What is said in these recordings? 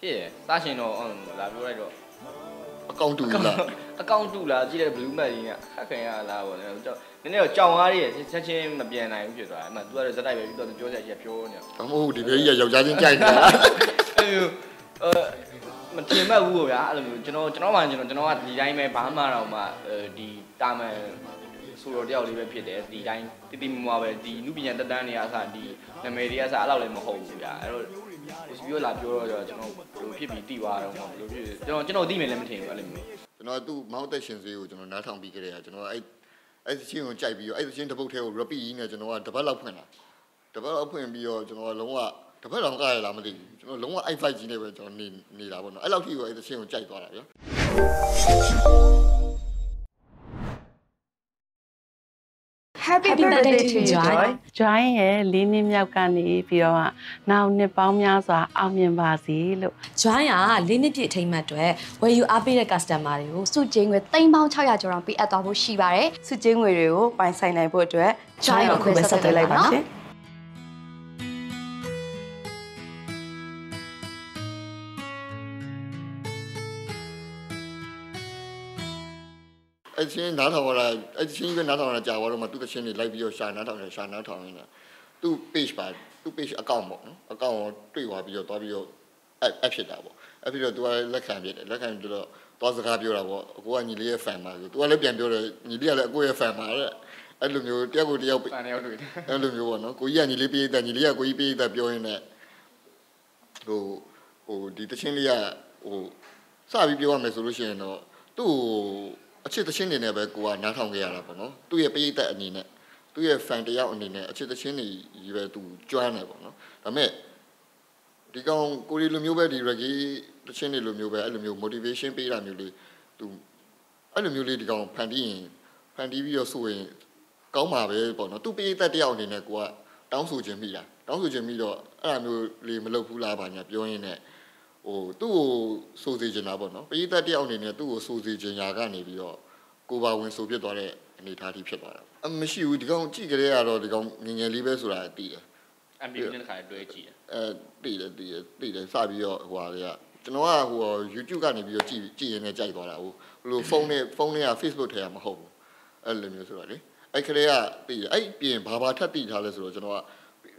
ဖြစ်ရစရှင်တော့ဟိုလာပြောလိုက်တော့အကောင့်တူလားအကောင့်တူလာကြည့်တဲ့ blue map ကြီးကဟက်ခင်ရလာပေါ့နော်ကြောက်နည်းနည်းတော့ကြောင်ကားတွေချက်ချင်းမပြန်နိုင်ဘူးဖြစ်သွားတယ်အမှသူကတော့ဇက်တိုက်ပဲပြီးတော့ပြောကြရပြောနေဘာမဟုတ်ဒီဘေးကြီးကယောက်ျားချင်းကြိုက်နေတာအဲ့လိုအဲမတင်မဲ့ဘူးပေါ့ဗျာအဲ့လိုမျိုးကျွန်တော်ကျွန်တော်မှကျွန်တော်ကျွန်တော်ကဒီတိုင်းပဲဘာမှတော့မှဒီတာမန်ဆိုတော့တယောက်လေးပဲဖြစ်တယ်ဒီတိုင်းတိတိမမပဲဒီနုပညာတက်တန်းတွေအစားဒီနာမည်တွေအစားအဲ့လောက်လည်းမဟုတ်ဘူးဗျာအဲ့တော့ကိုစ ပီယိုလာပြောတော့ကျွန်တော်ဘယ်လိုဖြစ်ပြီးတိသွားတော့ဘယ်လိုဖြစ်ကျွန်တော်ကျွန်တော်သိမယ်လည်းမထင်ဘူးအဲ့လိုမျိုးကျွန်တော်သူ့မောက်သက်ရှင်စေးကိုကျွန်တော်နားထောင်ပြီးကြတဲ့ကျွန်တော်အဲ့အဲ့ဒီချင်းကိုကြိုက်ပြီးတော့အဲ့ဒီချင်းတစ်ပုတ်ထဲကို repeat ကြီးနဲ့ကျွန်တော်ကတစ်ပတ်လောက်ဖွင့်တာတစ်ပတ်လောက်ဖွင့်ပြီးတော့ကျွန်တော်လုံးဝတစ်ပတ်လောက်ကားရလားမသိဘူးကျွန်တော်လုံးဝ i5 ကြီးနဲ့ပဲကျွန်တော်နေနေတာပေါ့နော်အဲ့လောက်ထိကိုအဲ့ဒီချင်းကိုကြိုက်သွားတာဗျာ Happy birthday to Joy. Joy ရဲ့လေးနှစ်မြောက်ကနေပြီးတော့မှနောက်နှစ်ပေါင်းများစွာအောင်မြင်ပါစေလို့ Joy ကလေးနှစ်ပြည့်အထိမ်းအမှတ်အတွက်ဝယ်ယူအားပေးတဲ့ customer တွေကိုစုကျင်းငွေ3600ကျော်တောင်ပေးအပ်သွားဖို့ရှိပါတယ်စုချင်းငွေတွေကိုပိုင်ဆိုင်နိုင်ဖို့အတွက် Joy ကိုအခုပဲဆက်သွယ်လိုက်ပါနော် အဲ့ဒီချင်းနားထောင်ရတာအဲ့ဒီချင်းပဲနားထောင်ရတာကြာသွားတော့မှသူ့တစ်ချင်းတွေလိုက်ပြီးတော့ရှာနားထောင်နေရှာနားထောင်နေတာသူ့ page ပါသူ့ page account ပေါ့နော် account ကိုတွေ့သွားပြီးတော့သွားပြီးတော့ app app ဖြစ်တာပေါ့အဲ့ပြီးတော့ तू ကလက်ခံပြတယ်လက်ခံပြီးတော့သွားစကားပြောတာပေါ့အကိုကညီလေးရဲ့ fan ပါဆို तू ကလည်းပြန်ပြောတယ်ညီလေးကလည်းအကိုရဲ့ fan ပါတဲ့အဲ့လိုမျိုးတယောက်ကိုတယောက်ပန်နေရောက်တွေ့တယ်အဲ့လိုမျိုးပေါ့နော်ကိုကြီးကညီလေးပြေးတဲ့ညီလေးကကိုကြီးပြေးတဲ့ပြောရင်းနဲ့ဟိုဟိုဒီတချင်းလေးကဟိုစပြီးပြောရမယ်ဆိုလို့ရှိရင်တော့သူ့ အချစ်တချင်းနေနဲ့ပဲကိုကနားထောင်ခဲ့ရတာပေါ့နော်သူ့ရဲ့ပြေးတဲ့အနေနဲ့သူ့ရဲ့ fan တယောက်အနေနဲ့အချစ်တချင်းတွေကြီးပဲသူကျွမ်းတယ်ပေါ့နော်ဒါပေမဲ့ဒီကောင်ကိုရီလိုမျိုးပဲဒီ reggae တချင်းတွေလိုမျိုးပဲအဲ့လိုမျိုး motivation ပေးတာမျိုးလေးသူအဲ့လိုမျိုးလေးဒီကောင်ဖန်တီးရင်ဖန်တီးပြီးတော့ဆိုရင်ကောင်းပါပဲပေါ့နော်သူပေးသက်တယောက်အနေနဲ့ကိုကတောင်းဆိုခြင်းမိတာတောင်းဆိုခြင်းမိတော့အဲ့လိုမျိုးလေးမလုပ်ဘူးလားဘာညာပြောရင်းနဲ့ ဟိုသူ့ကိုစိုးစေချင်တာပေါ့နော်ပေးသက်တယောက်အနေနဲ့သူ့ကိုစိုးစေချင်ညာကနေပြီးတော့ကိုပါဝင်ဆိုပြစ်သွားတဲ့အနေအထားတိဖြစ်သွားတာအမရှိဘူးဒီကောင်ကြည့်ကြတဲ့ကတော့ဒီကောင်ငငယ်လေးပဲဆိုတာတည်တယ် MPV နဲ့တစ်ခါတွဲကြည့်တယ်အဲတည်တယ်တည်တယ်တည်တယ်စပြီးတော့ဟိုဟာတွေကကျွန်တော်ကဟို YouTube ကနေပြီးတော့ကြည့်ကြည့်ရင်းနဲ့ကြိုက်သွားတာဟိုဘလို့ဖုန်းနဲ့ဖုန်းနဲ့က Facebook ထဲကမဟုတ်ဘူးအဲ့လိုမျိုးဆိုတော့လေအဲ့ကလေးကတည်တယ်အဲ့ပြင်ဘာဘာထပ်တည်ထားလဲဆိုတော့ကျွန်တော်က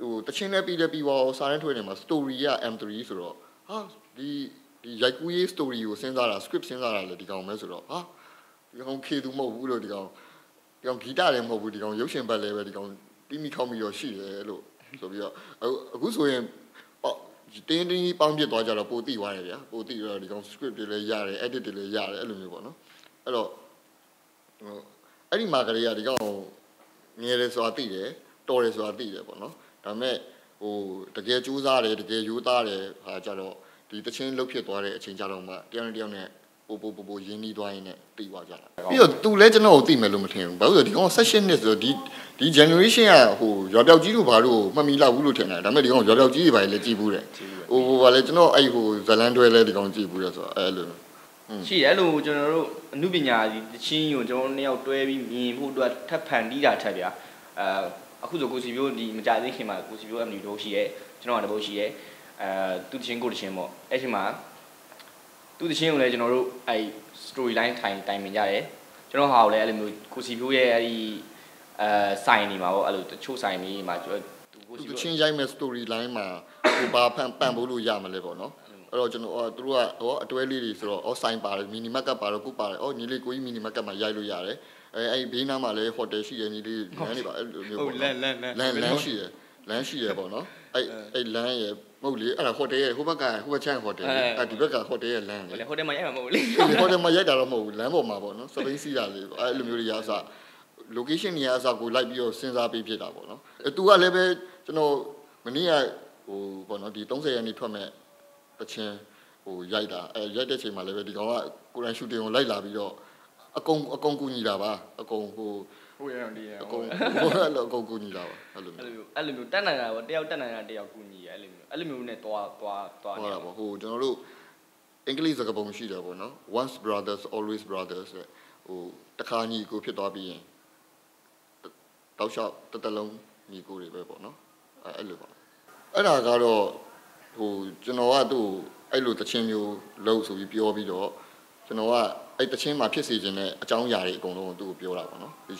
ဟိုတချင်းနဲ့ပြီးတယ်ပြီးပါစာရင်းထွေးနေမှာ story က M3 ဆိုတော့ဟာ ဒီဒီရိုက်ကူးရေး story ကိုစဉ်းစားတာ script စဉ်းစားတာလေဒီကောင်ပဲဆိုတော့ဟာဒီကောင်ခေသူမဟုတ်ဘူးလို့ဒီကောင်ဒီကောင်ဂီတလည်းမဟုတ်ဘူးဒီကောင်ရုပ်ရှင်ဘက်လည်းပဲဒီကောင်တီးမိခေါက်မိတော့ရှိတယ်လို့ဆိုပြီးတော့အခုဆိုရင်ပေါ့တင်းတင်းကြီးပေါင်းပြစ်သွားကြတော့ပိုတိသွားတယ်ဗျာပိုတိတော့ဒီကောင် script တွေလည်းရတယ် edit တွေလည်းရတယ်အဲ့လိုမျိုးပေါ့နော်အဲ့တော့ဟိုအဲ့ဒီမှာကလေးကဒီကောင်ငယ်တယ်ဆိုတာသိတယ်တော်တယ်ဆိုတာသိတယ်ပေါ့နော်ဒါပေမဲ့ဟိုတကယ်ကြိုးစားတယ်တကယ်ယူသားတယ်ဟာကြတော့ ဒီတချင်းလုတ်ဖြစ်သွားတဲ့အချိန်ကြတော့မှတယောက်နဲ့တယောက်နဲ့ပို့ပို့ပို့ပို့ရင်းနှီးသွားရင်းနဲ့တိသွားကြတာပြီးတော့ तू လည်းကျွန်တော်ကိုသိမယ်လို့မထင်ဘူးဘာလို့လဲဒီကောင် session နဲ့ဆိုတော့ဒီဒီ generation ကဟိုရွာပြောက်ကြီးတို့ဘာလို့မှတ်မိလောက်ဘူးလို့ထင်တယ်ဒါပေမဲ့ဒီကောင်ရွာပြောက်ကြီးတွေဘာလဲကြည့်ဘူးတယ်ဟိုဟိုဗာလေကျွန်တော်အဲ့ဟိုဇလန်တွဲလဲဒီကောင်ကြည့်ဘူးရဆိုတော့အဲ့လိုရှိတယ်အဲ့လိုကျွန်တော်တို့အမှုပညာကြီးတချင်းကိုကျွန်တော်တို့နှစ်ယောက်တွဲပြီးမြင်ဖို့အတွက်ထပ်ဖန်တီးတာထက်ဗျာအဲအခုဆိုကိုစီပြိုးဒီမကြသေးခင်မှာကိုစီပြိုးအမီတို့ရှိရဲကျွန်တော်ကတပုတ်ရှိရဲ အဲသူတချင်းကိုတချင်းပေါ့အဲ့ချိန်မှာသူတချင်းကိုလည်းကျွန်တော်တို့အဲ့ story line ထိုင်တိုင်မြင်ကြတယ်ကျွန်တော်ဟာကိုလည်းအဲ့လိုမျိုးကိုစီပြိုးရဲ့အဲ့ဒီအဲဆိုင်နေမှာပေါ့အဲ့လိုတချို့ဆိုင်နေမှာကျွန်တော်သူကိုစီသူပြိုးချင်းရိုက်မဲ့ story line မှာဟိုဘာဖန်ပန်ဖို့လို့ရမလဲပေါ့နော်အဲ့တော့ကျွန်တော်အော်သူတို့ကဟောအတွဲလေးတွေဆိုတော့အော်ဆိုင်ပါတယ်မီနီမတ်ကပါတော့ကိုပါတယ်အော်ညီလေးကိုကြီးမီနီမတ်ကမှာရိုက်လို့ရတယ်အဲအဲ့ဘေးနားမှာလည်းဟိုတယ်ရှိတယ်ညီလေးလမ်းနေပါအဲ့လိုမျိုးဟုတ်ပေါ့လန်လန်လန်လမ်းလမ်းရှိတယ် လမ်းရှိရပေါ့နော်အဲ့အဲ့လမ်းရဲ့မဟုတ်လေအဲ့ဒါဟိုတယ်ရဲ့ဟိုဘက်ကဟိုဘက်ချမ်းဟိုတယ်အဲ့ဒီဘက်ကဟိုတယ်ရဲ့လမ်းလေလေဟိုတယ်မှာရိုက်မှာမဟုတ်လေဒီဟိုတယ်မှာရိုက်တာတော့မဟုတ်ဘူးလမ်းပေါ်မှာပေါ့နော်စပိန်စီရလေးပေါ့အဲ့လိုမျိုးတွေရအစ location တွေအစကိုလိုက်ပြီးတော့စဉ်းစားပေးဖြစ်တာပေါ့နော်အဲသူကလည်းပဲကျွန်တော်မနေ့ကဟိုပေါ့နော်ဒီ30ရက်နေ့ထွက်မဲ့တချင်းဟိုရိုက်တာအဲရိုက်တဲ့ချိန်မှာလည်းပဲဒီကောင်ကကိုရန်ရှူတင်ကိုလိုက်လာပြီးတော့အကုန်အကုန်ကူညီတာပါအကုန်ဟို ဟိုရအောင်ဒီရအအောင်ကုန်ဟိုအဲ့လိုအကုန်ကူညီတာပါအဲ့လိုအဲ့မျိုးလိုမျိုးအဲ့လိုမျိုးတက်နိုင်တာပေါ့တယောက်တက်နိုင်တာတယောက်ကူညီရအဲ့လိုမျိုးအဲ့လိုမျိုးနဲ့တွားတွားတွားဟောနေတာပေါ့ဟိုကျွန်တော်တို့အင်္ဂလိပ်စကားပုံရှိတယ်ပေါ့နော် once brothers always brothers တဲ့ဟိုတခါညီကိုဖြစ်သွားပြီးရင်တောက်လျှောက်တစ်တလုံးညီကိုတွေပဲပေါ့နော်အဲအဲ့လိုပါအဲ့ဒါကတော့ဟိုကျွန်တော်ကသူ့ဟအဲ့လိုတချင်းမျိုးလို့ဆိုပြီးပြောပြီးတော့ကျွန်တော်က အဲ့တချင်းမှာဖြစ်စေခြင်းနဲ့အကြောင်းအရာတွေအကုန်လုံးကိုသူ့ကိုပြောတာပေါ့နော်ဘယ်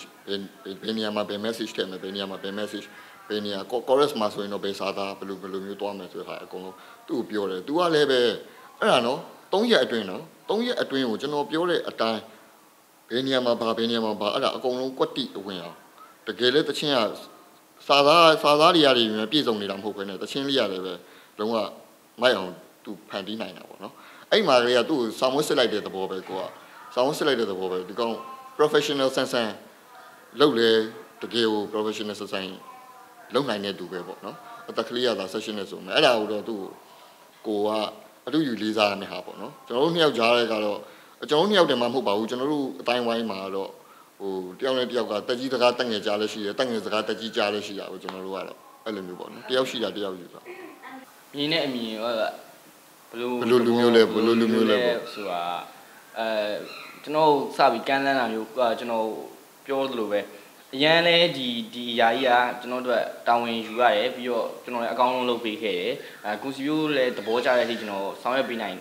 ဘယ်နေရာမှာဘယ် message ထည့်မယ်ဘယ်နေရာမှာဘယ် message ဘယ်နေရာ chorus မှာဆိုရင်တော့ဘယ်စာသားဘယ်လိုဘယ်လိုမျိုးသွားမယ်ဆိုတဲ့ဟာအကုန်လုံးသူ့ကိုပြောတယ်သူကလည်းပဲအဲ့ဒါနော်၃ရက်အတွင်းနော်၃ရက်အတွင်းကိုကျွန်တော်ပြောတဲ့အတိုင်းဘယ်နေရာမှာဘာဘယ်နေရာမှာဘာအဲ့ဒါအကုန်လုံးကွက်တိအဝင်အောင်တကယ်လည်းတချင်းကစာသားစာသားတွေရတယ်ပြည့်စုံနေတာမဟုတ်ဘဲနဲ့တချင်းလေးရတယ်ပဲလုံးဝမိုက်အောင်သူဖန်တီးနိုင်တာပေါ့နော်အဲ့မှာလေးကသူ့ကိုဆောင်းဝတ်စစ်လိုက်တဲ့သဘောပဲကိုက ဆောင်းဝတ်စစ်လိုက်တဲ့သဘောပဲဒီကောင် professional ဆန်းဆန်းလုပ်လေတကယ်ကို professional ဆန်းဆန်းလုပ်နိုင်တဲ့သူပဲပေါ့နော်အတက်ကလေးရတာ session နဲ့ဆိုမယ်အဲ့ဒါကိုတော့သူ့ကိုကအတူယူလေးစားရမယ့်ဟာပေါ့နော်ကျွန်တော်တို့နှစ်ယောက်ကြားရဲကတော့ကျွန်တော်တို့နှစ်ယောက်တည်းမှမဟုတ်ပါဘူးကျွန်တော်တို့အတိုင်းဝိုင်းမှာတော့ဟိုတယောက်နဲ့တယောက်ကတက်ကြီးစကားတက်ငယ်ကြားလည်းရှိတယ်တက်ငယ်စကားတက်ကြီးကြားလည်းရှိတာကိုကျွန်တော်တို့ကတော့အဲ့လိုမျိုးပေါ့နော်တယောက်ရှိတာတယောက်ယူတာမြင်တဲ့အမြင်ရောဘယ်လိုဘယ်လိုလူမျိုးလဲဘယ်လိုလူမျိုးလဲပေါ့ဆိုတာ အဲကျွန်တော်စပြီးကမ်းလှမ်းတာမျိုးကကျွန်တော်ပြောသလိုပဲအရန်လဲဒီဒီအရာကြီးကကျွန်တော်တို့တာဝန်ယူရတယ်ပြီးတော့ကျွန်တော်လည်းအကောင်းဆုံးလုပ်ပေးခဲ့တယ်အဲကိုစီပြိုးလည်းသဘောကျတဲ့အထိကျွန်တော်ဆောင်ရွက်ပေးနိုင်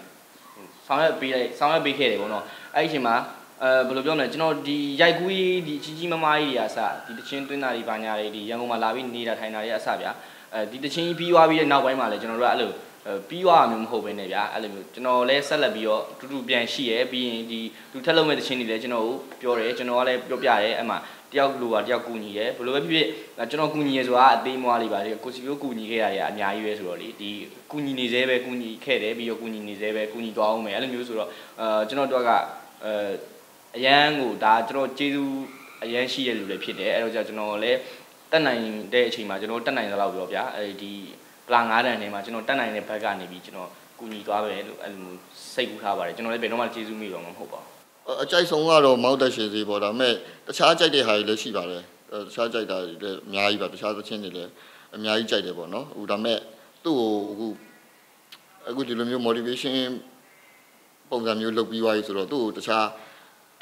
ဆောင်ရွက်ပေးလိုက်ဆောင်ရွက်ပေးခဲ့တယ်ပေါ့နော်အဲ့ဒီအချိန်မှာအဲဘယ်လိုပြောမလဲကျွန်တော်ဒီရိုက်ကူးကြီးဒီကြီးကြီးမားမားကြီးတွေအစဒီတချင်းတွင်းတာတွေဘာညာတွေဒီရန်ကုန်မှာလာပြီးနေတာထိုင်တာတွေအစဗျာအဲဒီတချင်းကြီးပြီးသွားပြီးတဲ့နောက်ပိုင်းမှာလည်းကျွန်တော်တို့ကအဲ့လို ပြီးသွားတာမျိုးမဟုတ်ဘဲနဲ့ဗျာအဲ့လိုမျိုးကျွန်တော်လည်းဆက်လက်ပြီးတော့တူတူပြန်ရှိရဲပြီးရင်ဒီလူထက်လုံးမဲ့တချင်းတွေလည်းကျွန်တော်ကိုပြောတယ်ကျွန်တော်ကလည်းပြောပြတယ်အဲ့မှာတယောက်လိုပါတယောက်ကူညီရဲဘယ်လိုပဲဖြစ်ဖြစ်ကျွန်တော်ကူညီရဲဆိုတာအသေးမွားလေးပါလေကိုစီပြိုးကူညီခဲ့ရတာအများကြီးပဲဆိုတော့လေဒီကူညီနေသေးပဲကူညီခဲ့တယ်ပြီးတော့ကူညီနေသေးပဲကူညီသွားအောင်မယ်အဲ့လိုမျိုးဆိုတော့အဲကျွန်တော်တို့ကအဲအရန်ကိုဒါကျွန်တော်ကျေးဇူးအရန်ရှိရလူလည်းဖြစ်တယ်အဲ့တော့ကျွန်တော်လည်းတက်နိုင်တဲ့အချိန်မှာကျွန်တော်တက်နိုင်သလောက်ပြောဗျာအဲဒီပ လာ9တန်ထဲမှာကျွန်တော်တက်နိုင်တဲ့ဘက်ကနေပြီးကျွန်တော်ကူညီသွားပဲလို့အဲ့လိုမျိုးစိတ်ကူးထားပါတယ်ကျွန်တော်လည်းဘယ်တော့မှကျေးဇူးမိတော့မှာမဟုတ်ပါဘူးအကြိုက်ဆုံးကတော့မောက်တက်ရှည်စီပေါ့ဒါပေမဲ့တခြားကြိုက်တဲ့ဟာတွေလည်းရှိပါတယ်တခြားကြိုက်တာတွေလည်းအများကြီးပါတခြားသချင်းတွေလည်းအများကြီးကြိုက်တယ်ပေါ့နော်ဟိုဒါပေမဲ့သူ့ကိုအခုအခုဒီလိုမျိုး motivation ပုံစံမျိုးလုပ်ပြီးသွားပြီဆိုတော့သူ့ကိုတခြား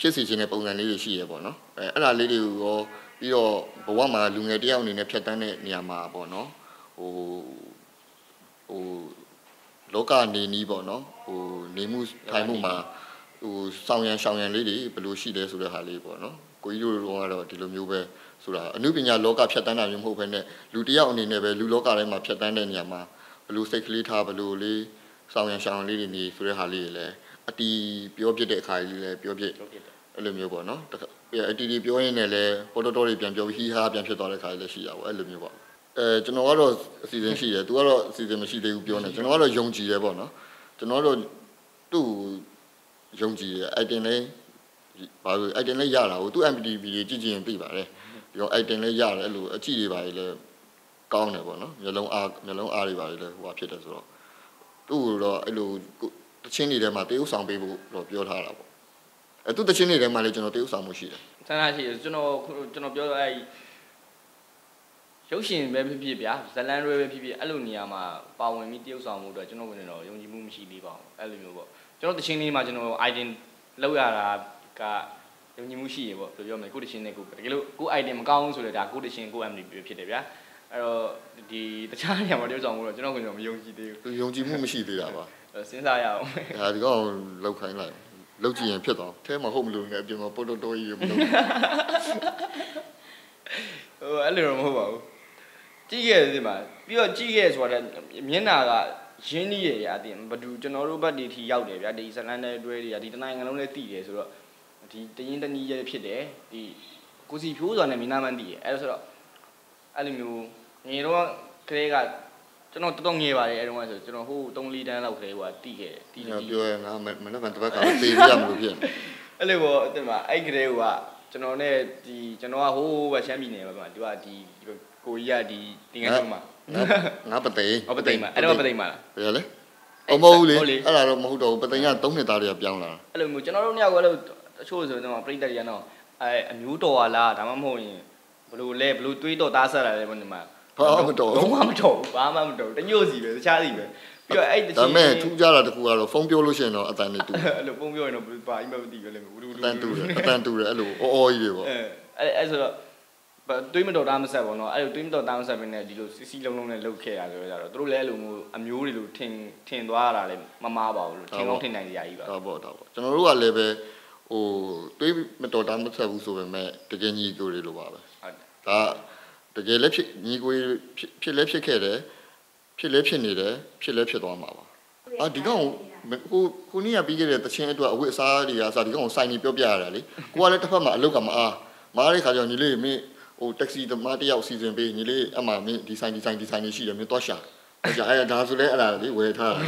ဖြစ်စီခြင်းတဲ့ပုံစံလေးတွေရှိရပေါ့နော်အဲအဲ့ဒါလေးတွေကိုရောပြီးတော့ဘဝမှာလူငယ်တယောက်အနေနဲ့ဖြတ်တန်းတဲ့နေရာမှာပေါ့နော်ဟို ဟိုလောကနေနီးပေါ့နော်ဟိုနေမှုထိုင်မှုမှာဟိုဆောင်ရန်ရှောင်ရန်လေးတွေဘယ်လိုရှိလဲဆိုတဲ့ဟာလေးပေါ့နော်ကိုကြီးတို့ကတော့ဒီလိုမျိုးပဲဆိုတာအမှုပညာလောကဖြတ်တန်းတာမျိုးမဟုတ်ဘဲနဲ့လူတစ်ယောက်အနေနဲ့ပဲလူလောကထဲမှာဖြတ်တန်းတဲ့နေရာမှာဘယ်လိုစိတ်ကလေးထားဘယ်လိုလေးဆောင်ရန်ရှောင်ရန်လေးတွေနေဆိုတဲ့ဟာလေးတွေလည်းအတီပြောပြတဲ့အခါကြီးလည်းပြောပြလုပ်ဖြစ်တယ်အဲ့လိုမျိုးပေါ့နော်တခါအတီတီပြောရင်းနဲ့လည်းပေါ်တော်တော်တွေပြန်ပြောပြီးဟီဟာပြန်ဖြစ်သွားတဲ့ခါကြီးလည်းရှိတာပေါ့အဲ့လိုမျိုးပေါ့ အဲကျွန်တော်ကတော့အစီအစဉ်ရှိတယ်သူကတော့အစီအစဉ်မရှိသေးဘူးပြောနေကျွန်တော်ကတော့ယုံကြည်တယ်ပေါ့နော်ကျွန်တော်တို့သူ့ယုံကြည်တယ် item လေးဘာလို့ item လေးရတာကိုသူ MPTV တွေကြည့်ကြည့်ရင်သိပါတယ်ပြီးတော့ item လေးရတယ်အဲ့လိုအကြည့်တွေပါလေလဲကောင်းတယ်ပေါ့နော်မျိုးလုံးအားမျိုးလုံးအားတွေပါလေလဲဟိုဟာဖြစ်တယ်ဆိုတော့သူ့ကိုတော့အဲ့လိုတချင်းတွေထဲမှာတေးဥဆောင်ပေးဖို့တော့ပြောထားတာပေါ့အဲ့သူတချင်းတွေထဲမှာလည်းကျွန်တော်တေးဥဆောင်မှုရှိတယ်ဆန္ဒရှိတယ်ကျွန်တော်ခုကျွန်တော်ပြောတော့အဲ့ ရုပ်ရှင်ပဲဖြစ်ဖြစ်ဗျာဇလန်ရွဲပဲဖြစ်ဖြစ်အဲ့လိုနေရာမှာပါဝင်ပြီးတရုပ်ဆောင်မှုအတွက်ကျွန်တော်ကနေတော့ယုံကြည်မှုမရှိသေးပါဘူးအဲ့လိုမျိုးပေါ့ကျွန်တော်တချင်းလေးမှာကျွန်တော် item လောက်ရတာကယုံကြည်မှုရှိရေပေါ့ဘယ်လိုပြောမလဲကိုတချင်းနဲ့ကိုတကယ်လို့ကို item မကောင်းဘူးဆိုတော့ဒါကိုတချင်းကို MD ဖြစ်တယ်ဗျာအဲ့တော့ဒီတခြားနေရာမှာတရုပ်ဆောင်မှုတော့ကျွန်တော်ကနေတော့မယုံကြည်သေးသူယုံကြည်မှုမရှိသေးတာပါဘူးစဉ်းစားရအောင်ဒါဒီကောင်လောက်ခိုင်းလိုက်လောက်ကြည့်ရင်ဖြစ်သွားအဲမှာဟုတ်မလို့ငါအပြင်မှာပေါ်တော်တော်ကြီးမလို့ဟိုအဲ့လိုတော့မဟုတ်ပါဘူး ကြည့်ခဲ့တယ်ဒီမှာပြီးတော့ကြည့်ခဲ့ဆိုတာမျက်နာကရင်းနှီးရရအတင်ဘဒူကျွန်တော်တို့ဘက်ဒီထီရောက်တယ်ဗျာဒီဇလန်တဲ့တွဲတွေကဒီတနိုင်ငံလုံးလေးတည်တယ်ဆိုတော့ဒီတရင်တနည်းရဲဖြစ်တယ်ဒီကိုစီဖြိုးဆိုတာနဲ့မိနာမန်တည်တယ်အဲ့ဒါဆိုတော့အဲ့လိုမျိုးငယ်တော့ကလေးကကျွန်တော်တော်တော်ငယ်ပါတယ်အဲ့တုန်းကဆိုကျွန်တော်ဟို3လီတန်းလောက်ကလေးကတည်ခဲ့တယ်တည်တငါည်ပြောရင်ငါမနေ့ကတပတ်ကသေရမလို့ဖြစ်နေအဲ့လိုပေါ့အဲ့မှာအဲ့ကလေးကကျွန်တော်နဲ့ဒီကျွန်တော်ကဟိုးပဲရှမ်းပြည်နယ်မှာဒီကဒီ ကိုကြီးကဒီတင်ငန်းကျောင်းမှာငါငါပသိဟောပသိမ်မှာအဲ့တော့ပသိမ်မှာလားဘယ်လဲအမဟုတ်လေဟုတ်လေအဲ့ဒါတော့မဟုတ်တော့ဘူးပသိမ်က3နှစ်သားတွေကပြောင်းလာအဲ့လိုမျိုးကျွန်တော်တို့နှစ်ယောက်ကတော့တချို့ဆိုတော့ပြိတ္တတွေကတော့အဲအမျိုးတော်ဟာလားဒါမှမဟုတ်ရင်ဘလို့လဲဘလို့တွေးတော့သားဆက်လာလဲဘယ်မှာဘာမှမတော်လုံးဝမတော်ဘူးဘာမှမတော်ဘူးတညို့စီပဲတခြားစီပဲပြီးတော့အဲ့တချဒါင်းမဲ့ထူးကြတာတခုကတော့ဖုန်းပြောလို့ရှိရင်တော့အတန်နေတူအဲ့လိုပုံပြောရင်တော့ဘာအိမ်မသိပဲလေဘူးဘူးအတန်တူတယ်အတန်တူတယ်အဲ့လိုအော်အော်ကြီးတွေပေါ့အဲအဲ့အဲ့ဆိုတော့ဘာ တွေးမတော်တာမဆက်ပေါ့နော်အဲ့လိုတွေးမတော်တာမဆက်ဘဲနဲ့ဒီလိုစီစီလုံးလုံးနဲ့လှုပ်ခဲ့ရဆိုတော့ကြတော့သူတို့လည်းအဲ့လိုမျိုးအမျိုးတွေလိုထင်ထင်သွားတာလည်းမမားပါဘူးလို့ထင်ကောင်းထင်နိုင်ကြကြီးပါဒါပေါ့ဒါပေါ့ကျွန်တော်တို့ကလည်းပဲဟိုတွေးမတော်တာမဆက်ဘူးဆိုပေမဲ့တကယ်ညီကိုတွေလိုပါပဲဟုတ်တယ်ဒါတကယ်လည်းဖြစ်ညီကိုဖြစ်ဖြစ်လည်းဖြစ်ခဲ့တယ်ဖြစ်လည်းဖြစ်နေတယ်ဖြစ်လည်းဖြစ်သွားမှာပါအာဒီကောင်ဟိုခုနေ့ကပြီးခဲ့တဲ့တချင်းအတွက်အဝတ်အစားတွေကစဒီကောင်ကိုစိုင်းနေပြောပြရတာလေကိုကလည်းတစ်ဖက်မှာအလုပ်ကမအားမားတဲ့ခါကျတော့ညီလေးမင်း ဟိုတက္ကစီသမားတယောက်စီစဉ်ပေးညီလေးအမှမင်းဒီဆိုင်ဒီဆိုင်ဒီဆိုင်နေရှိတယ်မင်းသွားရှာသွားရှာအဲ့ဒါဆိုလဲအဲ့ဒါလေဝယ်ထားတာ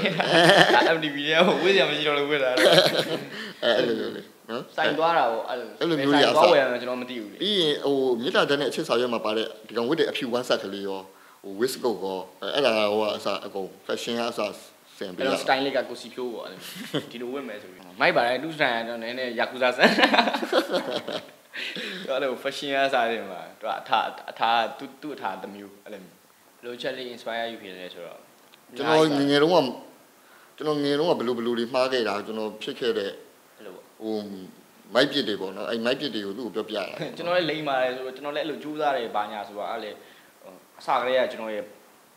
ဒါ MDB ရဲ့ဟိုဝေးစရာမရှိတော့လို့ဝေးတာအဲ့အဲ့လိုလိုလေနော်စိုင်သွားတာဟိုအဲ့လိုအဲ့လိုမျိုးတွေအဆသွားဝယ်ရမယ်ကျွန်တော်မသိဘူးလေပြီးရင်ဟိုမြေတားတဲ့နဲ့အချစ်စာရွက်မှာပါတဲ့ဒီကောင်ဝတ်တဲ့အဖြူဝမ်းဆက်ကလေးရောဟို whisk ကုတ်ရောအဲ့ဒါဟိုကအစားအကုန် fashion ကအစားဆင်ပေးအဲ့ရတော့ style လေးကကိုစီဖြိုးပေါ့အဲ့လိုဒီလိုဝတ်မယ်ဆိုပြီးမိုက်ပါတယ်သူစတိုင်ကတော့နည်းနည်းယာကူဇာဆန် တော့အဲ့လို fashion အစားတွေမှာသူကအထာအထာသူသူ့အထာတစ်မျိုးအဲ့လိုလိုချက်လေး inspire ယူဖြစ်တယ်ဆိုတော့ကျွန်တော်ငယ်ငယ်တုန်းကကျွန်တော်ငယ်တုန်းကဘလူဘလူတွေမှားခဲ့တာကျွန်တော်ဖြစ်ခဲ့တဲ့အဲ့လိုပေါ့ဟိုမိုက်ပစ်တွေပေါ့နော်အဲ့မိုက်ပစ်တွေကိုသူ့ကိုပြောပြရတာကျွန်တော်လည်းလိမ့်ပါတယ်ဆိုတော့ကျွန်တော်လည်းအဲ့လိုကြိုးစားတယ်ဘာညာဆိုတော့အဲ့လေအစကလေးကကျွန်တော်ရဲ့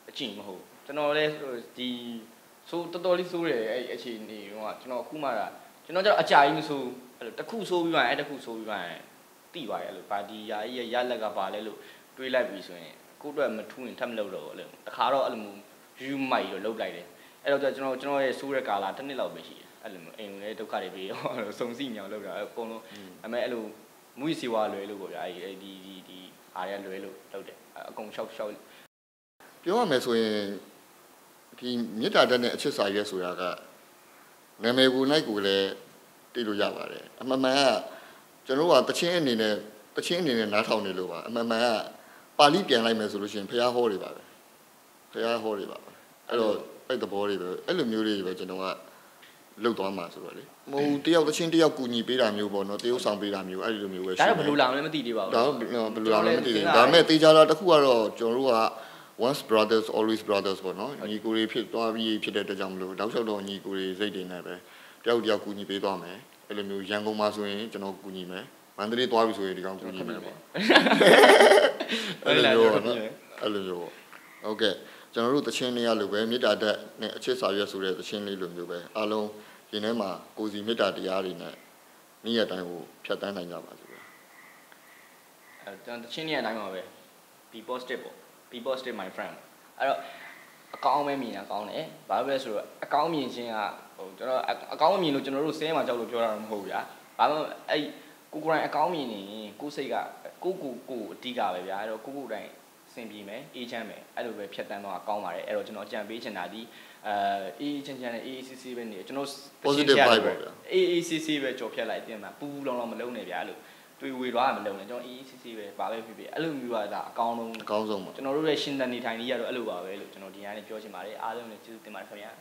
အကျင့်မဟုတ်ကျွန်တော်လည်းဒီဆိုတော်တော်လေးဆိုးတယ်အဲ့အချိန်နေတော့ကျွန်တော်အခုမှတာကျွန်တော်ကျတော့အကြာကြီးမဆိုးအဲ့လိုတစ်ခုဆိုးပြီးမှအဲ့တစ်ခုဆိုးပြီးမှ တိပါတယ်အဲ့လိုပါတီယာကြီးရလက်ကပါလဲလို့တွေးလိုက်ပြီဆိုရင်ကိုယ့်အတွက်မထူးရင်ထပ်မလုပ်တော့ဘူးအဲ့လိုတခါတော့အဲ့လိုမျိုးယူမိုက်တော့လုပ်လိုက်တယ်အဲ့တော့ကျွန်တော်ကျွန်တော်ရဲ့ဆိုးတဲ့ကာလာတစ်နှစ်လောက်ပဲရှိတယ်အဲ့လိုမျိုးအိမ်လည်းဒုက္ခတွေပြီးတော့စုံစီမြောင်လုပ်တာအကုန်လုံးအမေအဲ့လိုမူစီဝါလွယ်လို့ပေါ့ဗျာအဲ့ဒီဒီဒီအားရလွယ်လို့လုပ်တယ်အကုန်ရှောက်ရှောက်ပြောရမယ်ဆိုရင်ဒီမြေတားတဲ့နဲ့အချစ်စာရွက်ဆိုတာကနာမည်ကိုနိုင်ကိုလည်းသိလို့ရပါတယ်အမှန်မှန်က ကျွန်တော်ကတချင်းအနေနဲ့တချင်းအနေနဲ့နားထောင်နေလို့ပါအမှန်မှန်ကပါဠိပြန်လိုက်မယ်ဆိုလို့ရှိရင်ဖះဟောတွေပါပဲဖះဟောတွေပါပဲအဲ့တော့အဲ့သဘောတွေပဲအဲ့လိုမျိုးတွေပဲကျွန်တော်ကလုတ်သွားမှာဆိုတော့လေမဟုတ်တယောက်တချင်းတယောက်ကူညီပေးတာမျိုးပေါ့နော်တယောက်ဆောင်ပေးတာမျိုးအဲ့လိုမျိုးပဲဒါရှိတော့ဘယ်လိုလာမလဲမသိသေးပါဘူးဒါတော့ဘယ်လိုလဲမသိဘူးဒါပေမဲ့တေချာတာတစ်ခုကတော့ကျွန်တော်တို့က once brothers always brothers ပေါ့နော်ညီကိုတွေဖြစ်သွားပြီးဖြစ်တဲ့အတွက်ကြောင့်မလို့တောက်လျှောက်တော့ညီကိုတွေစိတ်တွေနဲ့ပဲတယောက်တယောက်ကူညီပေးသွားမယ် အဲ့လိုမျိုးရန်ကုန်မှာဆိုရင်ကျွန်တော်ကူညီမယ်မန္တလေးသွားပြီဆိုရင်ဒီကောင်ကူညီမယ်ပေါ့အဲ့လိုမျိုးပေါ့နော်အဲ့လိုမျိုးပေါ့ဟုတ်ကဲ့ကျွန်တော်တို့တချင်းလေးရလို့ပဲမေတ္တာတက်နဲ့အချစ်စာရွက်ဆိုတဲ့တချင်းလေးလိုမျိုးပဲအားလုံးဒီထဲမှာကိုစီမေတ္တာတရားတွေနဲ့နေ့ရက်တိုင်းကိုဖြတ်တန်းနိုင်ကြပါစေဗျာအဲကျွန်တော်တချင်းနေတဲ့အတိုင်းပါပဲ be positive ပေါ့ be positive my friend အဲ့တော့ အကောင်းပဲမြင်တာကောင်းတယ်ဘာလို့လဲဆိုတော့အကောင်းမြင်ခြင်းကဟိုကျွန်တော်အကောင်းမြင်လို့ကျွန်တော်တို့ဆဲမှာကြောက်လို့ပြောတာတော့မဟုတ်ဘူးဗျာဘာမှအဲ့ကိုကိုယ်တိုင်အကောင်းမြင်နေရင်ကိုယ်စိတ်ကကိုကိုကိုအတိကပဲဗျာအဲ့တော့ကိုကိုတိုင်စင်ပြေမယ်အေးချမ်းမယ်အဲ့လိုပဲဖြတ်တန်းတော့ကောင်းပါတယ်အဲ့တော့ကျွန်တော်ကြံပေးချင်တာဒီအဲအေးချမ်းချမ်းနဲ့အေးအေးဆေးဆေးပဲနေကျွန်တော် Positive vibe ပေါ့ဗျာအေးအေးဆေးဆေးပဲကြော်ဖြတ်လိုက်တင်မှာပူပူလောင်လောင်မလုံးနဲ့ဗျာအဲ့လို တွေ့ဝေသွားတာမလုံးနဲ့ကျွန်တော်အေးအေးဆေးဆေးပဲဘာပဲဖြစ်ဖြစ်အဲ့လိုမျိုးကဒါအကောင်းဆုံးအကောင်းဆုံးပါကျွန်တော်တို့ရဲ့ရှင်သန်နေထိုင်နေရတော့အဲ့လိုပါပဲလို့ကျွန်တော်ဒီနေ့ပြောချင်ပါတယ်အားလုံးလည်းကျေးဇူးတင်ပါတယ်ခင်ဗျာ